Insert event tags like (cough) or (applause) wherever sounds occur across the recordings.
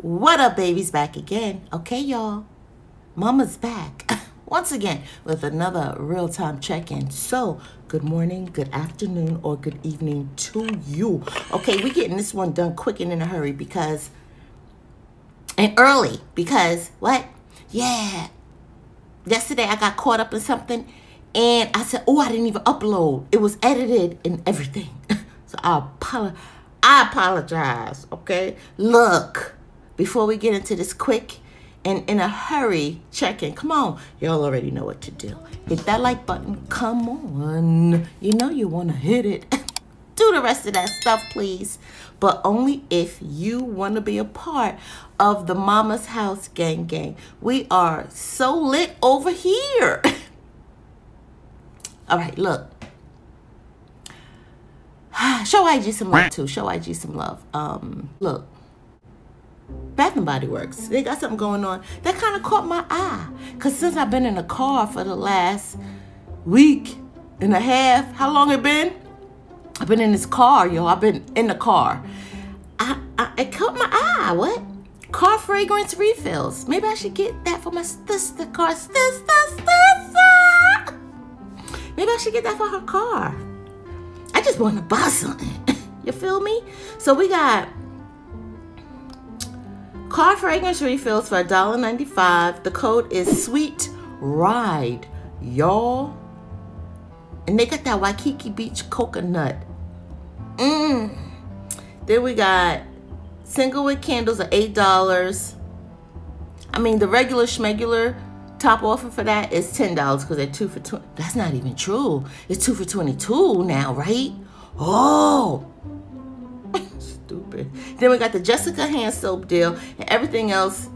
What up, babies? Back again. Okay, y'all. Mama's back (laughs) once again with another real time check in. So, good morning, good afternoon, or good evening to you. Okay, we're getting this one done quick and in a hurry because, and early because what? Yeah. Yesterday I got caught up in something and I said, oh, I didn't even upload. It was edited and everything. (laughs) so I apologize. I apologize, okay? Look before we get into this quick and in a hurry check in. Come on, y'all already know what to do. Hit that like button. Come on. You know you want to hit it. (laughs) do the rest of that stuff, please. But only if you want to be a part of the Mama's House Gang Gang. We are so lit over here. (laughs) All right, look. (sighs) Show IG some love too. Show IG some love. Um, look. Bath and Body Works. They got something going on that kind of caught my eye. Cause since I've been in the car for the last week and a half, how long it been? I've been in this car, yo. I've been in the car. I, I it caught my eye. What? Car fragrance refills. Maybe I should get that for my sister car. Sister, sister. Maybe I should get that for her car. I just want to buy something. (laughs) you feel me? So we got Car fragrance refills for $1.95. The code is Sweet Ride, y'all. And they got that Waikiki Beach coconut. Mmm. Then we got single wick candles at $8. I mean, the regular schmegular top offer for that is $10 because they're two for 20. That's not even true. It's two for 22 now, right? Oh, Then we got the Jessica hand soap deal and everything else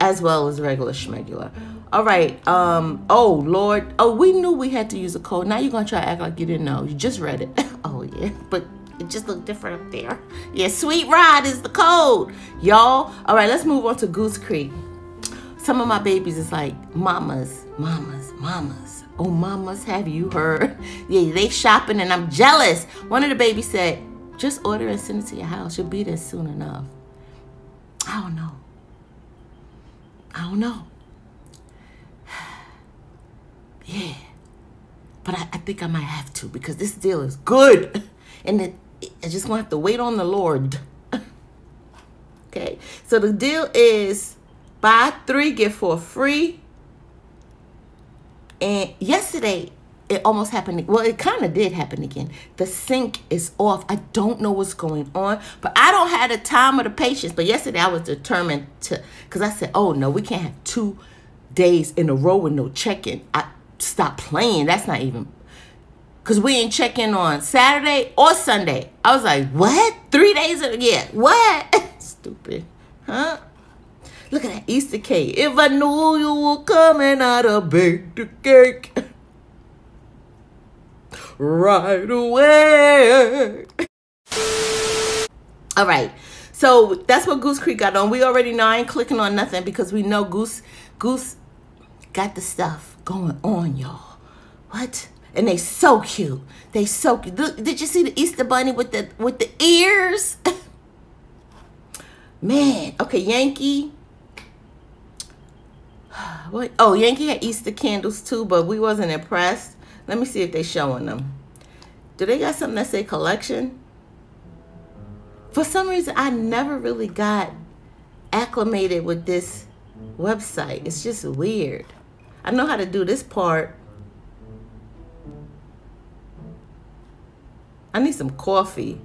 as well as regular schmegular. All right. Um. Oh Lord. Oh, we knew we had to use a code. Now you're gonna try to act like you didn't know. You just read it. (laughs) oh yeah. But it just looked different up there. Yeah. Sweet ride is the code, y'all. All right. Let's move on to Goose Creek. Some of my babies is like mamas, mamas, mamas. Oh, mamas, have you heard? (laughs) Yeah, they shopping and I'm jealous. One of the babies said, just order and send it to your house. You'll be there soon enough. I don't know. I don't know. (sighs) yeah. But I, I, think I might have to because this deal is good. (laughs) And it, I just want to have to wait on the Lord. (laughs) okay. So the deal is buy three, get four free. And yesterday, it almost happened. Well, it kind of did happen again. The sink is off. I don't know what's going on, but I don't have the time or the patience. But yesterday I was determined to, because I said, oh no, we can't have two days in a row with no check-in. I stop playing. That's not even, because we ain't check-in on Saturday or Sunday. I was like, what? Three days? Of, yeah, what? (laughs) Stupid, huh? Look at that Easter cake. If I knew you were coming, I'd have baked the cake (laughs) right away. All right. So that's what Goose Creek got on. We already know I ain't clicking on nothing because we know Goose Goose got the stuff going on, y'all. What? And they so cute. They so cute. Did you see the Easter bunny with the with the ears? (laughs) Man, okay, Yankee. (sighs) What? Oh, Yankee had Easter candles too, but we wasn't impressed. Let me see if they showing them. Do they got something that say collection? For some reason, I never really got acclimated with this website. It's just weird. I know how to do this part. I need some coffee.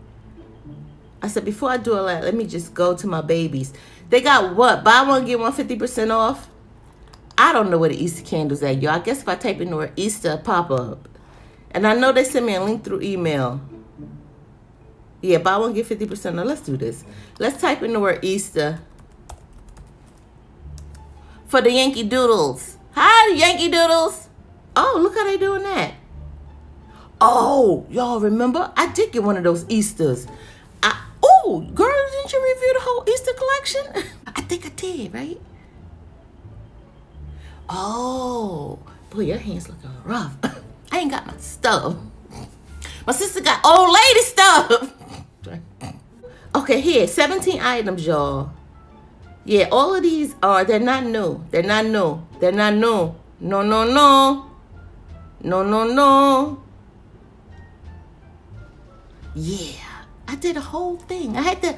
I said, before I do all that, let me just go to my babies. They got what? Buy one, get one 50% off? I don't know where the Easter candles at, y'all. I guess if I type in the word Easter, pop up. And I know they sent me a link through email. Yeah, buy one, get 50%. Now, let's do this. Let's type in the word Easter. For the Yankee Doodles. Hi, Yankee Doodles. Oh, look how they doing that. Oh, y'all remember? I did get one of those Easters. Oh, girl, didn't you review the whole Easter collection? (laughs) I think I did, right? Oh, boy, your hands looking rough. (coughs) I ain't got my stuff. My sister got old lady stuff. (coughs) okay, here, 17 items, y'all. Yeah, all of these are, they're not new. They're not new. They're not new. No, no, no. No, no, no. Yeah, I did a whole thing. I had to,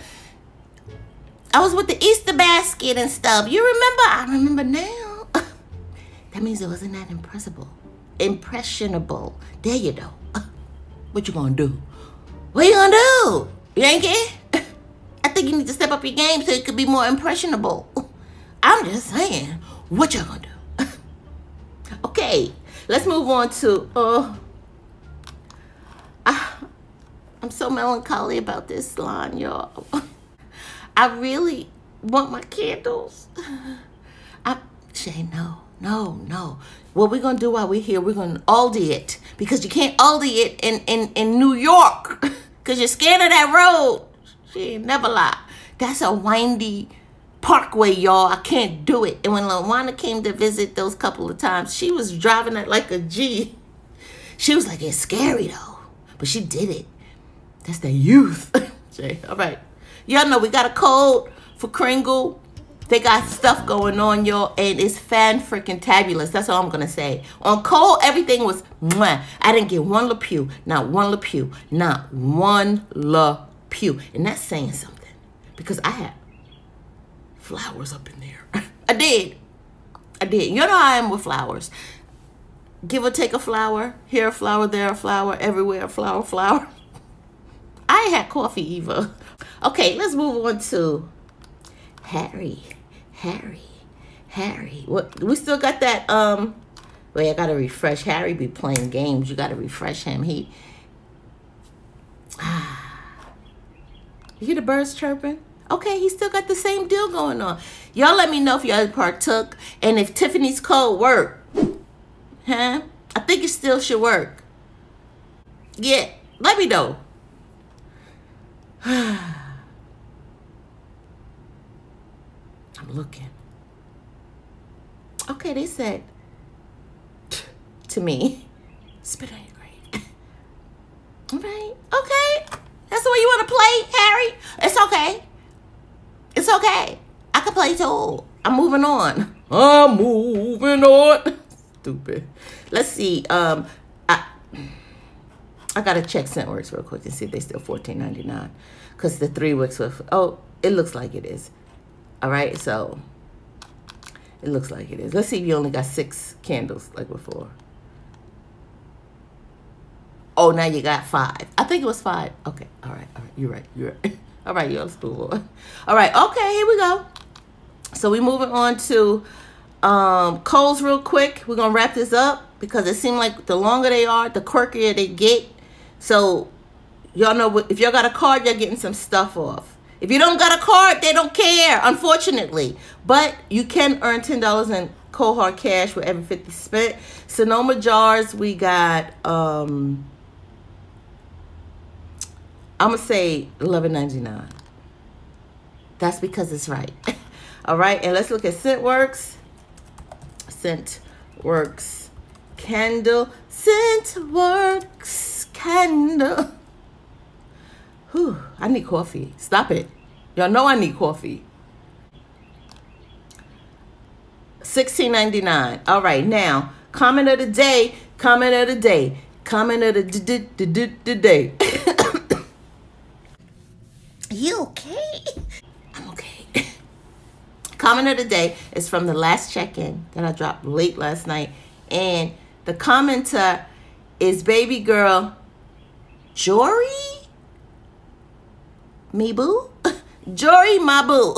I was with the Easter basket and stuff. You remember? I remember now. That means it wasn't that impressible. Impressionable. There you go. (laughs) What you gonna do? What you gonna do? You care? (laughs) I think you need to step up your game so it could be more impressionable. (laughs) I'm just saying, what you gonna do? okay, let's move on to, uh, I, (sighs) ah, I'm so melancholy about this salon, y'all. I really want my candles. (sighs) I, Shay, no, no, no. What we're gonna do while we're here, we're gonna Aldi it because you can't Aldi it in in in New York (laughs) because you're scared of that road. She ain't never lie. That's a windy parkway, y'all. I can't do it. And when Lawana came to visit those couple of times, she was driving it like a G. (laughs) She was like, it's scary though. But she did it. That's the youth. (laughs) Jay. All right. Y'all know we got a code for Kringle. They got stuff going on, y'all, and it's fan freaking tabulous. That's all I'm gonna say. On Cole, everything was mwah. I didn't get one LePew, not one LePew, not one LePew. And that's saying something. Because I had flowers up in there. (laughs) I did. I did. You know how I am with flowers. Give or take a flower. Here a flower, there a flower, everywhere a flower, flower. (laughs) I had coffee Eva. (laughs) Okay, let's move on to Harry. Harry. Harry. What we still got that um wait, I gotta refresh. Harry be playing games. You gotta refresh him. He (sighs) You hear the birds chirping? Okay, he still got the same deal going on. Y'all let me know if y'all partook and if Tiffany's code worked. Huh? I think it still should work. Yeah, let me know. (sighs) I'm looking. Okay, they said to me, spit on your grave. All right, okay. That's the way you want to play, Harry. It's okay. It's okay. I can play too. I'm moving on. I'm moving on. (laughs) Stupid. Let's see. Um, I I gotta check Scentworx real quick and see if they still fourteen ninety nine. Cause the three weeks with oh, it looks like it is. All right, so it looks like it is. Let's see if you only got six candles like before. Oh, now you got five. I think it was five. Okay, all right, all right. You're right. You're right. (laughs) All right, y'all, let's move on. All right, okay, here we go. So we moving on to um, Kohl's real quick. We're gonna wrap this up because it seems like the longer they are, the quirkier they get. So y'all know if y'all got a card, you're getting some stuff off. If you don't got a card, they don't care, unfortunately. But you can earn $10 in cold cash with every 50 spent. Sonoma jars, we got, um, I'm going to say $11.99. That's because it's right. (laughs) All right, and let's look at Scentworx. Scentworx candle. Scentworx candle. Whew, I need coffee. Stop it. Y'all know I need coffee. Sixteen ninety nine. All right, now comment of the day. Comment of the day. Comment of the day. (coughs) you okay? I'm okay. (coughs) comment of the day is from the last check-in that I dropped late last night, and the commenter is baby girl Jory me boo? Jory, my boo.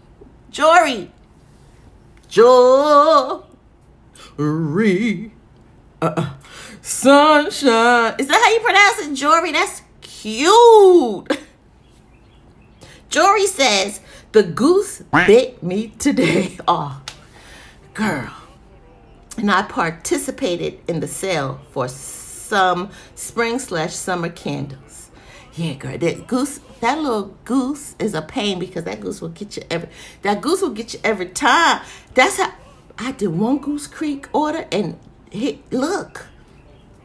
(laughs) Jory. Jory. Uh, sunshine. Is that how you pronounce it, Jory? That's cute. (laughs) Jory says, the goose bit me today. (laughs) Oh, girl. And I participated in the sale for some spring slash summer candles. Yeah, girl. That goose that little goose is a pain because that goose will get you every that goose will get you every time. That's how I did one Goose Creek order and hit look.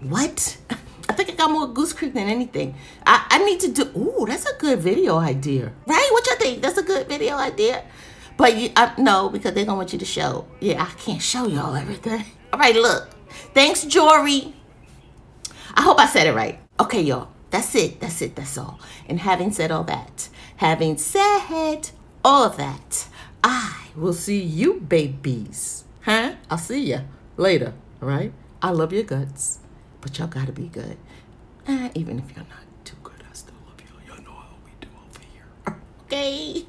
What? (laughs) I think I got more Goose Creek than anything. I, I need to do ooh, that's a good video idea. Right? What y'all think? That's a good video idea. But you, uh, no, because they don't want you to show. Yeah, I can't show y'all everything. (laughs) All right, look. Thanks, Jory. I hope I said it right. Okay, y'all. That's it. That's it. That's all. And having said all that, having said all of that, I will see you babies. Huh? I'll see ya later. All right? I love your guts, but y'all gotta be good. Eh, even if you're not too good, I still love y'all. Y'all know how we do over here. (laughs) Okay?